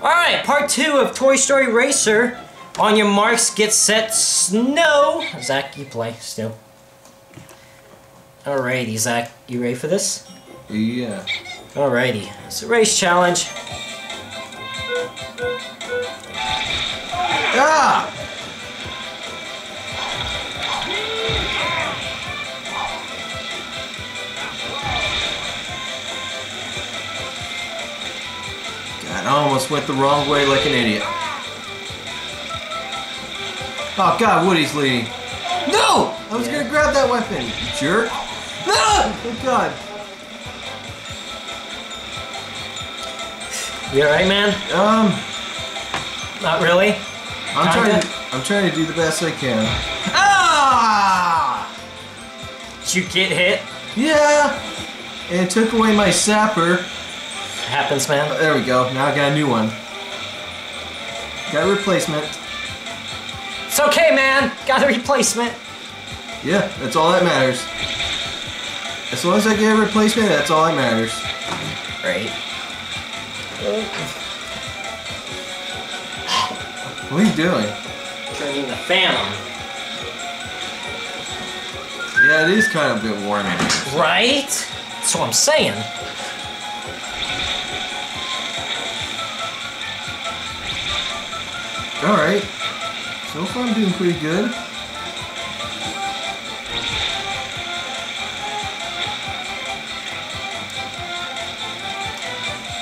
Alright, part two of Toy Story Racer. On your marks, get set, snow! Zach, you play still. Alrighty, Zach, you ready for this? Yeah. Alrighty, it's a race challenge. Ah! I almost went the wrong way like an idiot. Oh God, Woody's leading. No! I was Yeah. gonna grab that weapon, you jerk. No! Oh God. You alright, man? Um, Not really? I'm Kinda. trying. To, I'm trying to do the best I can. Ah! Did you get hit? Yeah. And it took away my zapper. Happens, man. Oh, there we go. Now I got a new one. Got a replacement. It's okay, man. Got a replacement. Yeah, that's all that matters. As long as I get a replacement, that's all that matters. Right. What are you doing? Turning the fan on. Yeah, it is kind of a bit warm. Right? That's what I'm saying. Alright. So far I'm doing pretty good.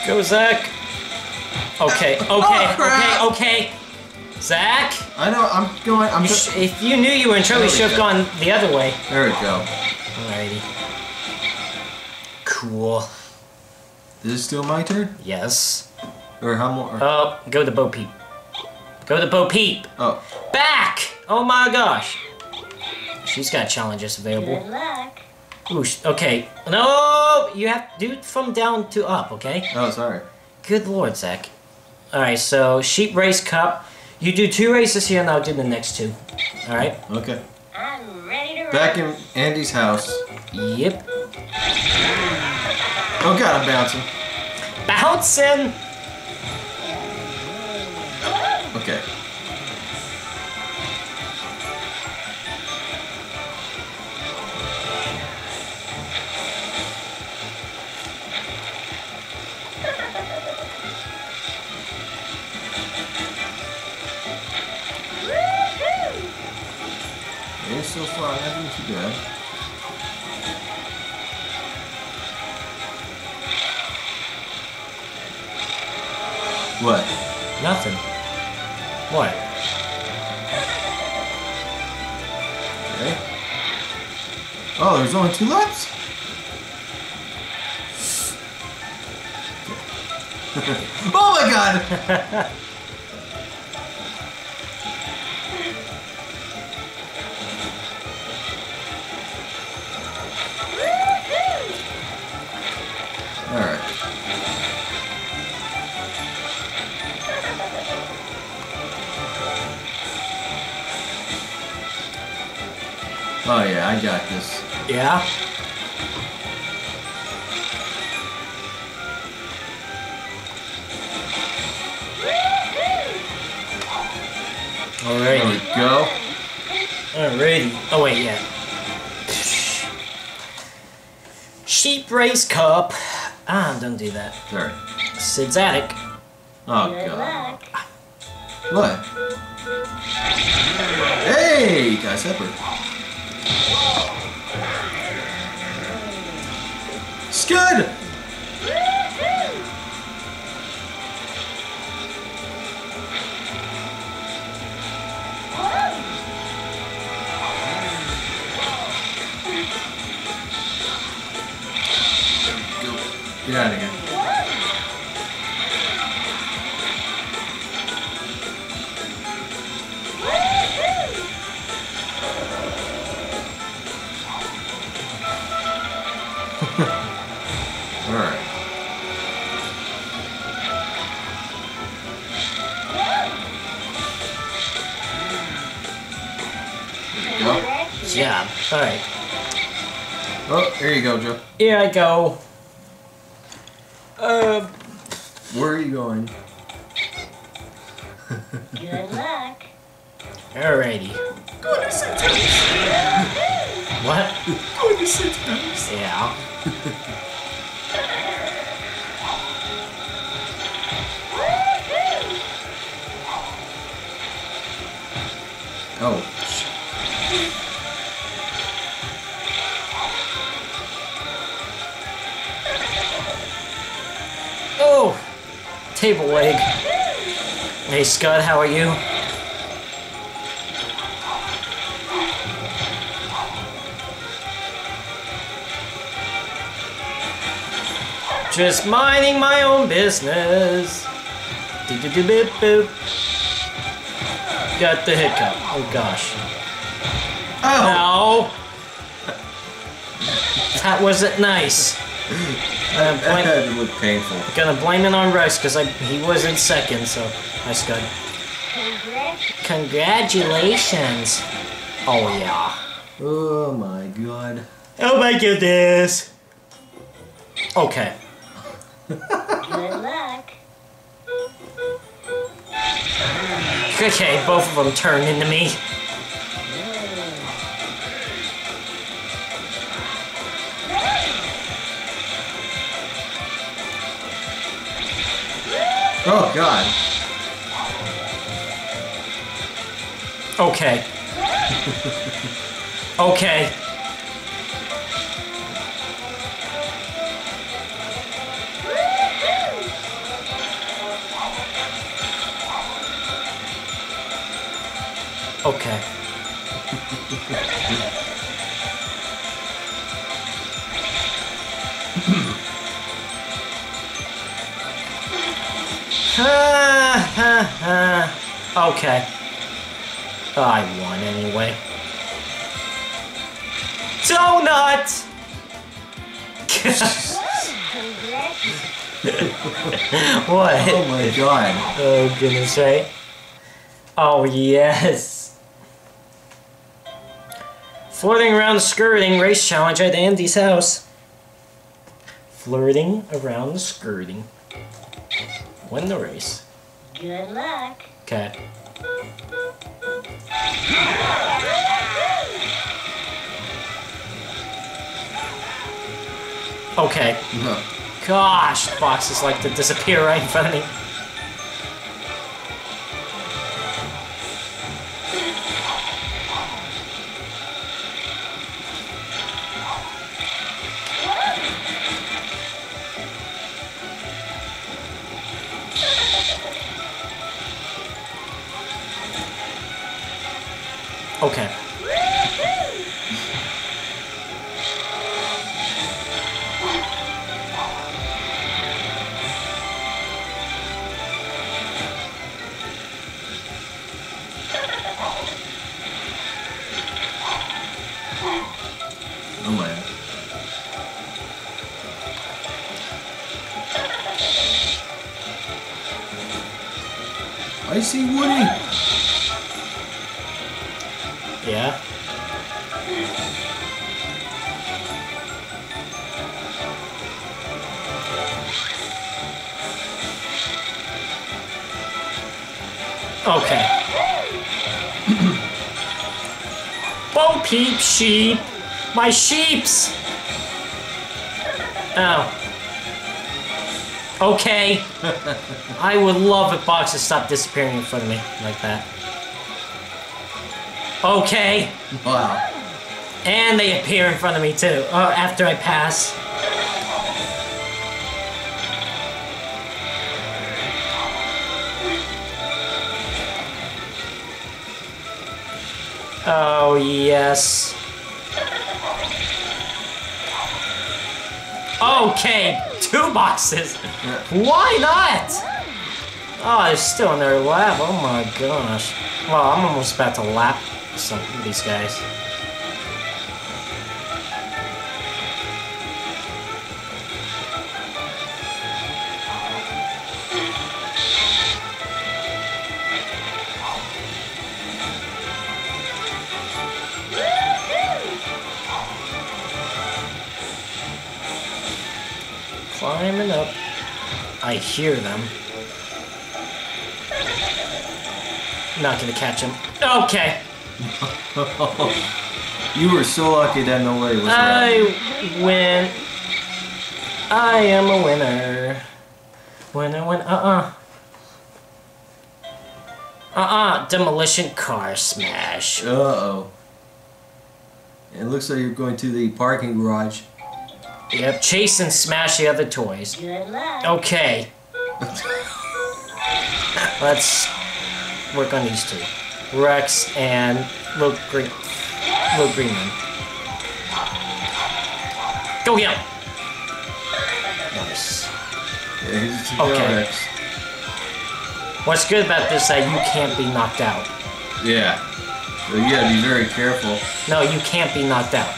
Go, Zach. Okay, oh, okay, Oh, okay, okay. Zach, I know, I'm going, I'm you just... if you knew you were in trouble, you should have go. gone the other way. There we go. Alrighty. Cool. Is it still my turn? Yes. Or how more? Oh, go to Bo Peep. Go to Bo Peep. Oh. Back! Oh my gosh. She's got challenges available. Good available. luck. Ooh, okay. No! You have to do it from down to up, okay? Oh, sorry. Good lord, Zach. Alright, so Sheep Race Cup. You do two races here and I'll do the next two. Alright? Okay. I'm ready to Back rock. in Andy's house. Yep. Oh god, I'm bouncing. Bouncing! So far not doing too bad. What? Nothing. What? Okay. Oh, there's only two laps? oh my god! Oh yeah, I got this. Yeah? There Alrighty. we go. Alrighty. Oh wait, yeah. Sheep Race Cup. Ah, don't do that. Sorry. Sid's attic. Oh Good god. luck. What? Hey, got a zipper. Scud! Alright. Oh, there you go, Joe. Here I go. Uh, Where are you going? Good luck. Alrighty. Go to Centos. What? Go to Centos. Yeah. Table leg. Hey, Scud, how are you? Just minding my own business. Do-do-do-boop-boop. Got the hiccup. Oh gosh. Oh! Ow! That wasn't nice. Uh, blame- That looked painful. Gonna blame it on Rex because I he was in second, so I Scud. Congrats. Congratulations. Oh yeah. Oh my god. Oh my goodness. Okay. Good luck. Okay, both of them turned into me. Oh god. Okay. okay. Okay. okay. I won anyway. Donut! What? Oh my god. Oh, goodness, right? Oh, yes. Flirting around the skirting race challenge at Andy's house. Flirting around the skirting. Win the race. Good luck. Okay. Okay. No. Gosh, boxes like to disappear right in front of me. Okay. I see Woody. Okay. Bo peep sheep! My sheeps! Oh. Okay. I would love if boxes stopped disappearing in front of me like that. Okay. Wow. And they appear in front of me too. Oh, after I pass. Yes. Okay, two boxes. Why not? Oh, they're still in their lap. Oh my gosh. Well, I'm almost about to lap some of these guys. Climbing up. I hear them. not gonna catch him. Okay. you were so lucky that nobody was I around. win. I am a winner. Winner, win. Uh uh. Uh uh. Demolition car smash. Uh oh. It looks like you're going to the parking garage. Yep. Chase and smash the other toys. Good luck. Okay. Let's work on these two. Rex and Luke Green. Luke Greenman. Go get him. Nice. Yeah, Okay. Rex. What's good about this is that you can't be knocked out. Yeah. So you gotta be very careful. No, you can't be knocked out.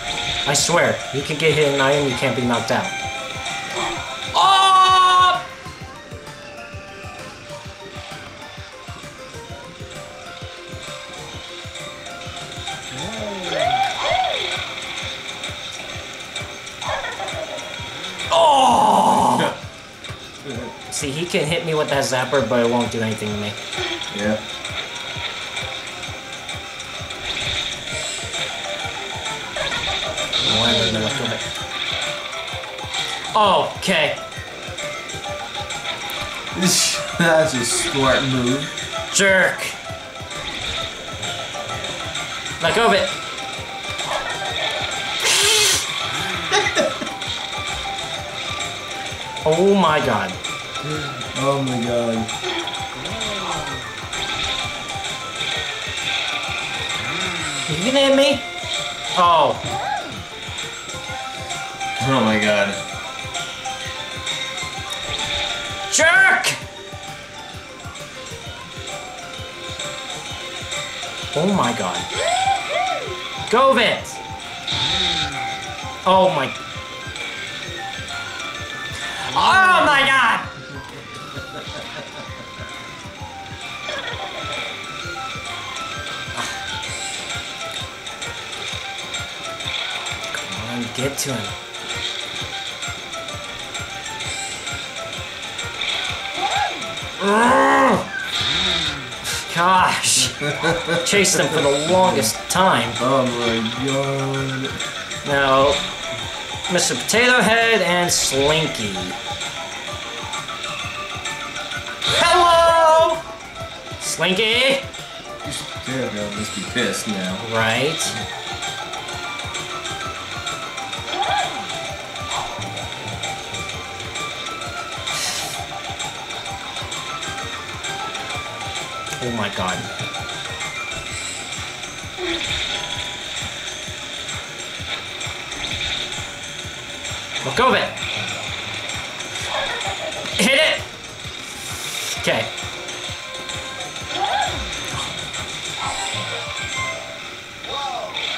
I swear, you can get hit in iron, you can't be knocked out. Oh! Oh! See, he can hit me with that zapper, but it won't do anything to me. Yeah. I don't know what to. Okay. That's a smart move. Jerk. Let go of it. oh my god. Oh my god. You gonna hit me? Oh. Oh my god. Jerk! Oh my god. Go it! Oh my. Oh my god! Come on, get to him. Oh! Gosh. Chased them for the longest time. Oh my god. Now, Mr. Potato Head and Slinky. Hello! Slinky! Yeah, girl must be pissed now. Right. Oh my god. Let go of it. Hit it. Okay.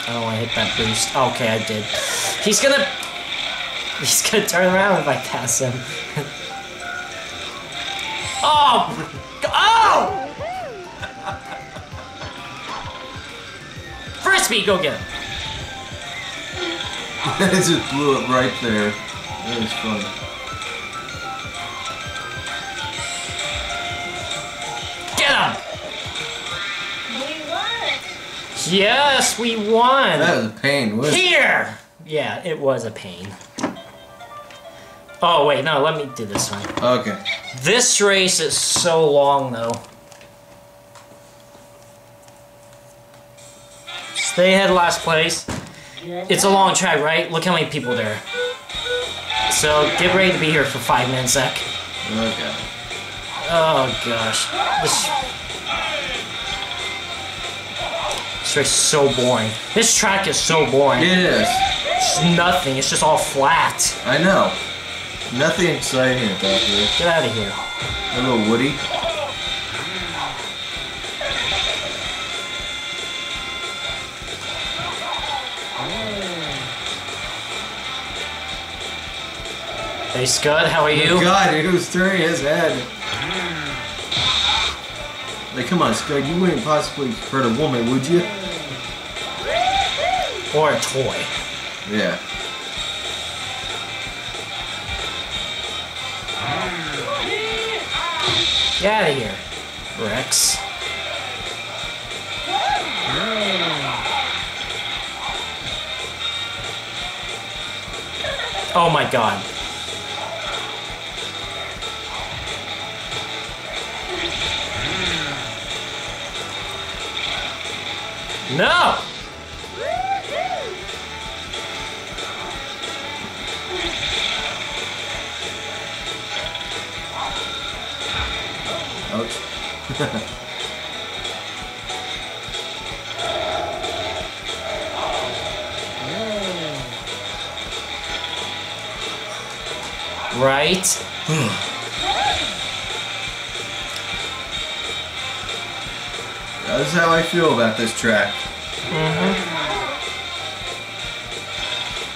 I want to hit that boost. Okay, I did. He's gonna. He's gonna turn around if I pass him. oh! Oh! Frisbee, go get him. it just blew up right there. That was fun. Get him! We won. Yes, we won. That was a pain, wasn't it? Here! Yeah, it was a pain. Oh, wait, no, let me do this one. Okay. This race is so long, though. Stay had last place. It's a long track, right? Look how many people there. So get ready to be here for five minutes, Zach. Okay. Oh gosh. This, this race is so boring. This track is so boring. It is. It's nothing, it's just all flat. I know. Nothing exciting about this. Get out of here. A little Woody. Hey Scud, how are you? Oh God, it was turning his head. Like, come on, Scud, you wouldn't possibly hurt a woman, would you? Or a toy. Yeah. Get out of here, Rex. Oh my god. No! Ouch. Right? Hmm. That's how I feel about this track. Mm-hmm.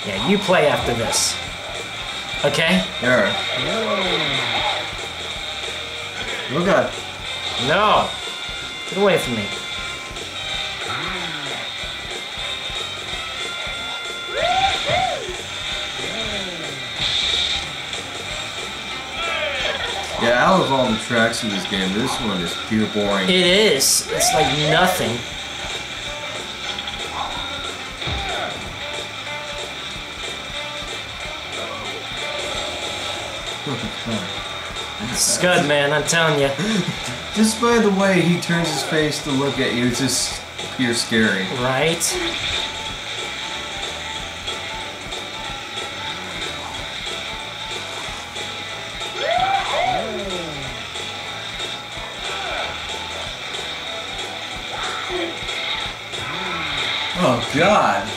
Yeah, you play after this. Okay? There. Oh god. No! Get away from me. Yeah, out of all the tracks in this game, this one is pure boring. It is. It's like nothing. It's good, man. I'm telling you. Just by the way he turns his face to look at you, it's just pure scary. Right? God.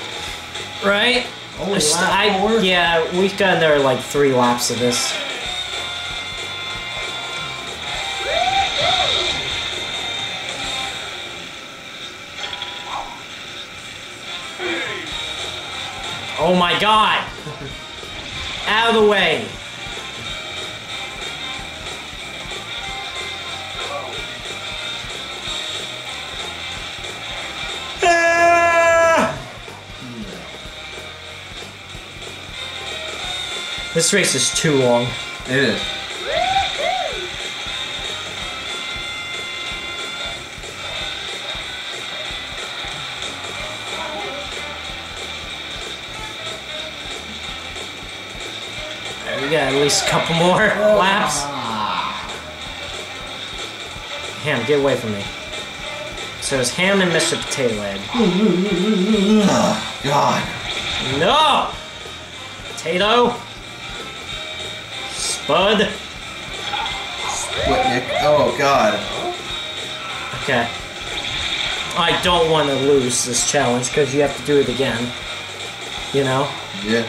Right? Only lap I, yeah, we've gotten there like three laps of this. Oh my god! Out of the way! This race is too long. It is. Alright, we got at least a couple more laps. Hamm, get away from me. So it's Hamm and Mr. Potato Head. Oh god. No! Potato. Spud. Sputnik. Oh god. Okay. I don't want to lose this challenge because you have to do it again. You know? Yeah.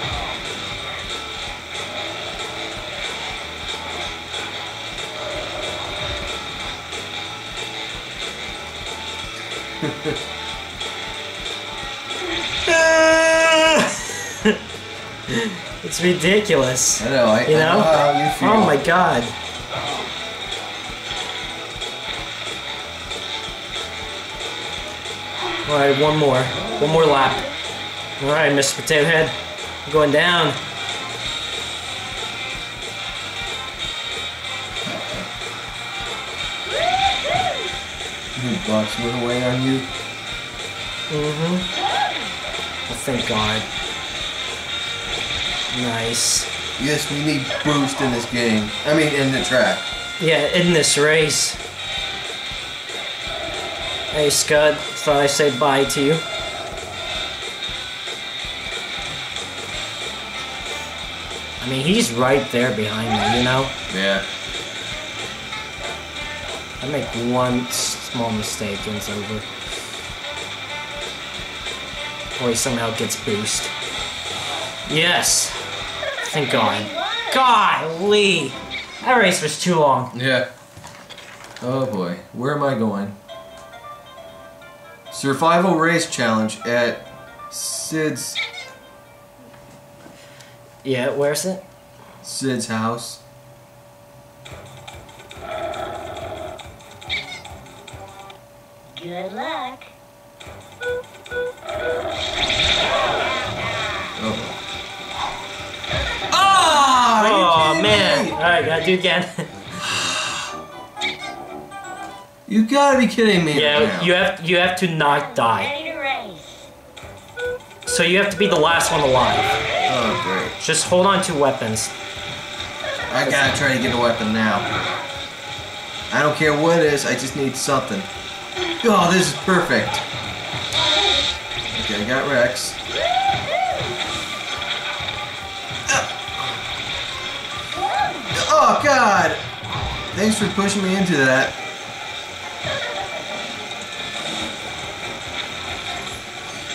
it's ridiculous. I know. I, You I know? know how you feel. Oh my god. Alright, one more. One more lap. Alright, Mr. Potato Head. I'm going down. The box went away on you. Mm-hmm. Oh, thank God. Nice. Yes, we need boost in this game. I mean, in the track. Yeah, in this race. Hey, Scud. Thought I'd say bye to you. I mean, he's right there behind me, you know? Yeah. I make one small mistake and it's over. Or he somehow gets boost. Yes! Thank God. Golly! That race was too long. Yeah. Oh boy, where am I going? Survival race challenge at Sid's Yeah, where's it? Sid's house. Good luck. Man! Alright, gotta do it again. You gotta be kidding me! yeah, now. you have you have to not die. Ready to race. So you have to be the last one alive. Oh great. Just hold on to weapons. I gotta try to get a weapon now. I don't care what it is, I just need something. Oh, this is perfect. Okay, I got Rex. Oh, God! Thanks for pushing me into that.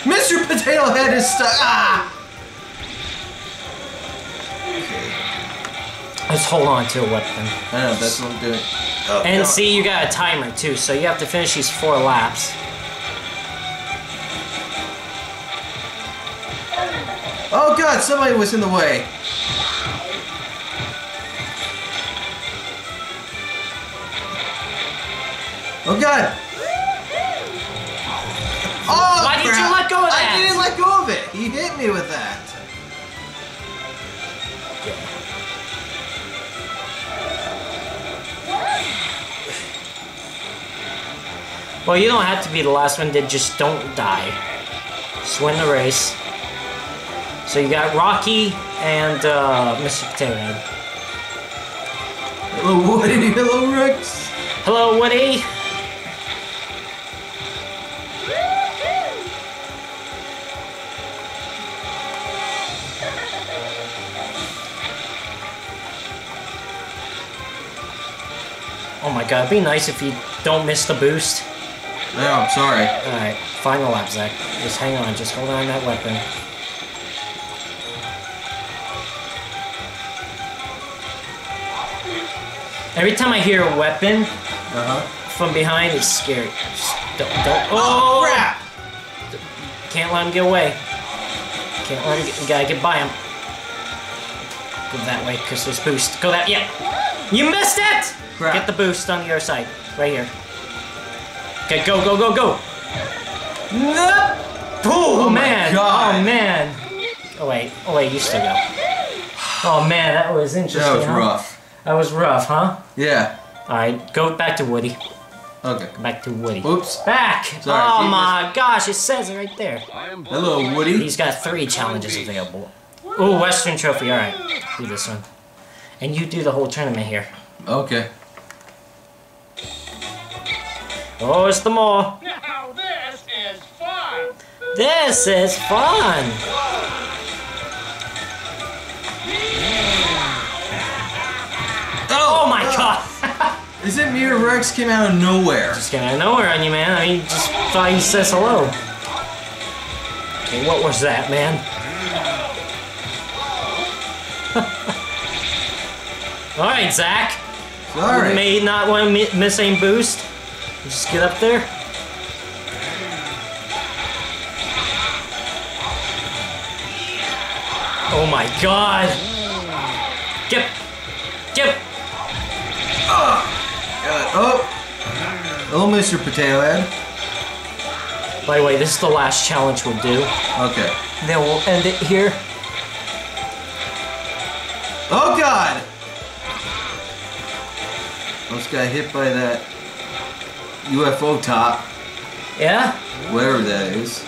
Mr. Potato Head is stuck. Ah! Just hold on to a weapon. I know, that's what I'm doing. Oh, And God. see, you got a timer too, so you have to finish these four laps. Oh god, somebody was in the way. Oh god. Oh, Why did you let go of that? I didn't let go of it. He hit me with that. Well, you don't have to be the last one to just don't die. Just win the race. So you got Rocky and uh, Mr. Potato Head. Hello, Woody. Hello, Rex. Hello, Woody. Oh my god, it'd be nice if you don't miss the boost. No, I'm sorry. Alright, final lap, Zach. Just hang on, just hold on to that weapon. Every time I hear a weapon Uh huh. from behind, it's scary. Just don't, don't. Oh, crap! Can't let him get away. Can't let him get. Gotta get by him. Go that way, cause there's boost. Go that. Yeah. You missed it. Get the boost on your side, right here. Okay, go, go, go, go. No. Oh, Oh man. Oh man. Oh wait. Oh wait. You still go. Oh man, that was interesting. That was huh? rough. That was rough, huh? Yeah. All right, go back to Woody. Okay. Back to Woody. Oops. Back! Sorry, oh my gosh, it says it right there. Hello, Woody. He's got three challenges available. Ooh, Western Trophy, alright. Do this one. And you do the whole tournament here. Okay. Oh, it's the mall. Now this is fun! This is fun! Oh, oh my god! Is it me or Rex came out of nowhere? Just came out of nowhere on you, man. I mean, just thought he says hello. Okay, what was that, man? Alright, Zach. Sorry. May not want to miss any boost. Just get up there. Oh my god! Get, get. Oh. Oh! Hello, Mr. Potato Head. By the way, this is the last challenge we'll do. Okay. Then we'll end it here. Oh God! Almost got hit by that UFO top, Yeah? whatever that is.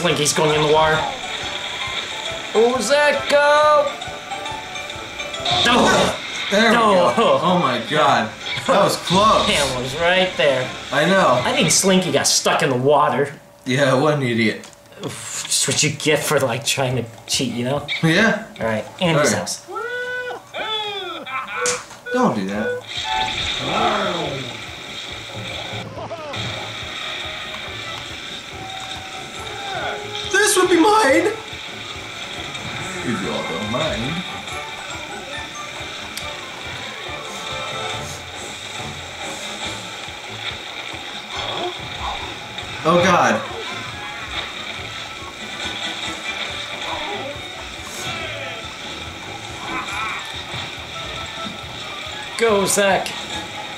Slinky's going in the water. Oh, Zach, go! No! There No. we go. Oh my God, that was close. Hamm was right there. I know. I think Slinky got stuck in the water. Yeah, what an idiot. Just what you get for like trying to cheat, you know? Yeah. Alright, Andy's Alright. house. Don't do that. mind. If you all don't mind. Oh god. Go, Zach!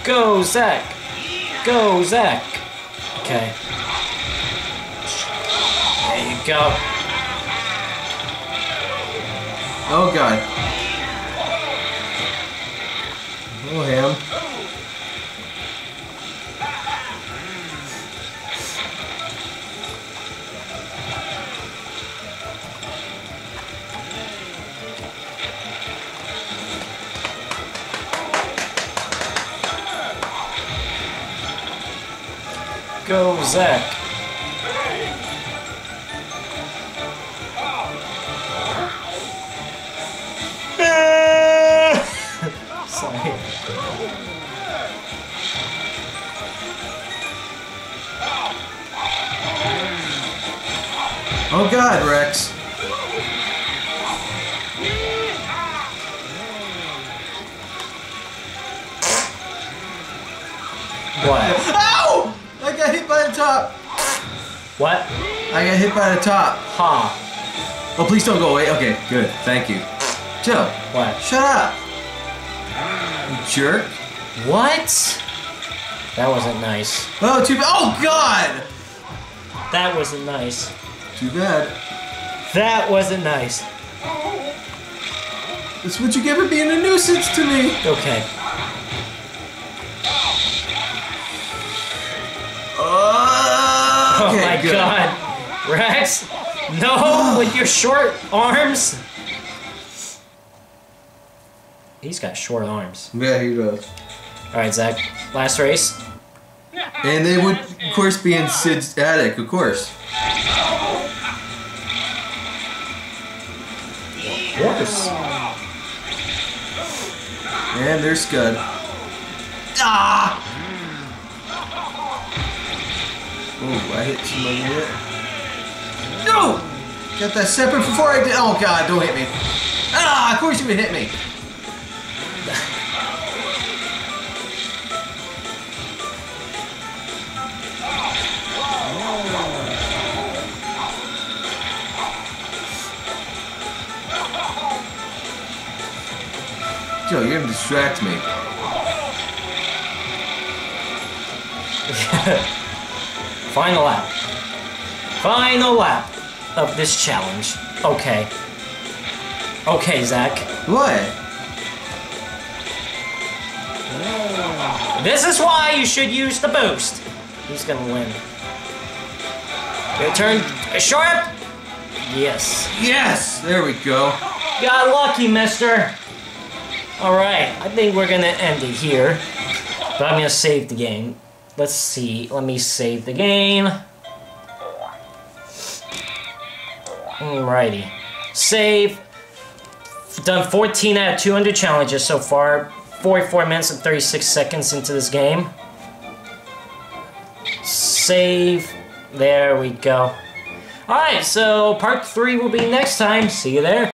Go, Zach! Go, Zach! Okay. There you go. Oh god. Oh Hamm. Go, Zach. Oh god, Rex. What? Ow! I got hit by the top. What? I got hit by the top. Ha. Oh, please don't go away. Okay, good. Thank you. Joe, What? shut up. Jerk. What? That wasn't nice. Oh, too bad. Oh, God! That wasn't nice. Too bad. That wasn't nice. That's what you get for being a nuisance to me. Okay. Oh, Oh my good. god. Rex? No, with your short arms. He's got short arms. Yeah, he does. Alright, Zach. Last race. And they would, of course, be in Sid's attic, of course. Horse. And there's Scud. Ah! Oh, I hit somebody there. No! Got that separate before I did. Oh god, don't hit me. Ah, of course you would hit me. Joe, you're gonna distract me. Final lap. Final lap of this challenge. Okay. Okay, Zach. What? This is why you should use the boost. He's gonna win. Your turn. Sharp. Yes. Yes! There we go. Got lucky, mister. Alright, I think we're gonna end it here. But I'm gonna save the game. Let's see. Let me save the game. Alrighty. Save. Done 14 out of 200 challenges so far. 44 minutes and 36 seconds into this game. Save. There we go. Alright, so part 3 will be next time. See you there.